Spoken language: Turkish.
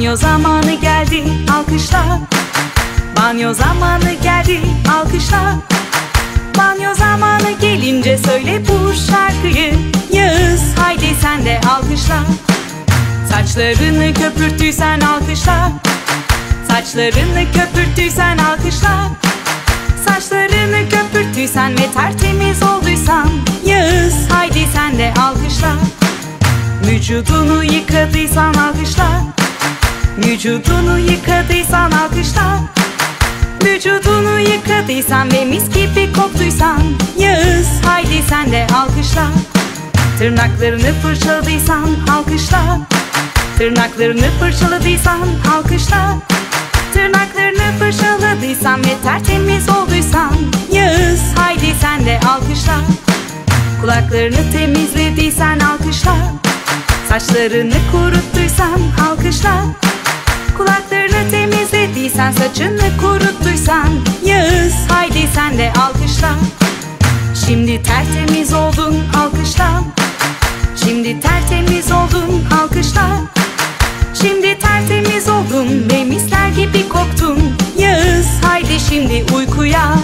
Banyo zamanı geldi alkışla. Banyo zamanı geldi alkışla. Banyo zamanı gelince söyle bu şarkıyı. Yağız haydi sen de alkışla. Saçlarını köpürttüysen alkışla. Saçlarını köpürttüysen alkışla. Saçlarını köpürttüysen ve tertemiz olduysan. Yağız haydi sen de alkışla. Vücudunu yıkadıysan alkışla Vücudunu yıkadıysan alkışla. Vücudunu yıkadıysan ve mis gibi koktuysan Yağız haydi sen de alkışla. Tırnaklarını fırçaladıysan alkışla. Tırnaklarını fırçaladıysan alkışla. Tırnaklarını fırçaladıysan ve tertemiz olduysan Yağız haydi sen de alkışla. Kulaklarını temizlediysen alkışla. Saçlarını kuruttuysan alkışla Kulaklarını temizlediysen Saçını kuruttuysan Yağız. Haydi sen de alkışla. Şimdi tertemiz oldun alkışla. Şimdi tertemiz oldun alkışla. Şimdi tertemiz oldun ve misler gibi koktun Yağız. Haydi şimdi uykuya.